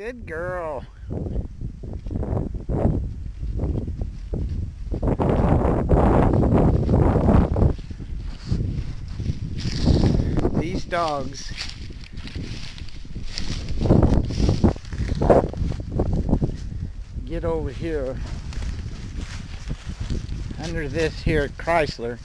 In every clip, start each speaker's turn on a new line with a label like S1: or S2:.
S1: Good girl. These dogs. Get over here. Under this here Chrysler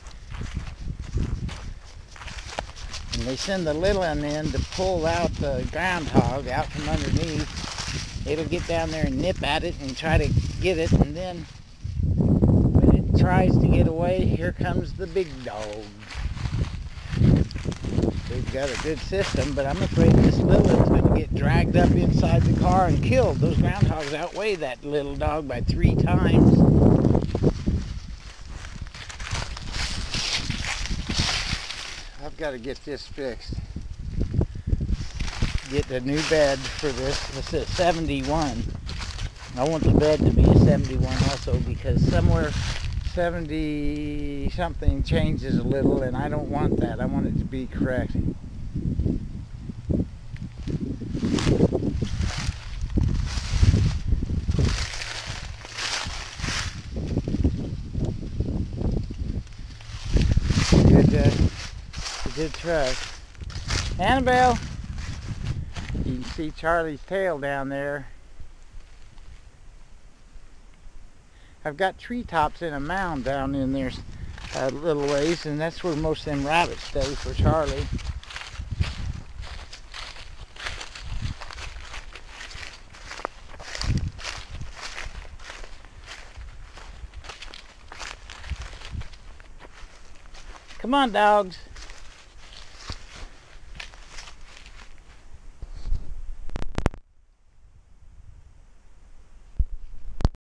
S1: and they send the little one in to pull out the groundhog out from underneath. It'll get down there and nip at it and try to get it and then when it tries to get away, here comes the big dog. They've got a good system, but I'm afraid this little one's going to get dragged up inside the car and killed. Those groundhogs outweigh that little dog by three times. I've got to get this fixed. Get a new bed for this. This is 71. I want the bed to be a 71 also because somewhere 70 something changes a little and I don't want that. I want it to be correct. Good, uh, good truck. Annabelle! You can see Charlie's tail down there. I've got treetops in a mound down in there a little ways, and that's where most of them rabbits stay for Charlie. Come on, dogs.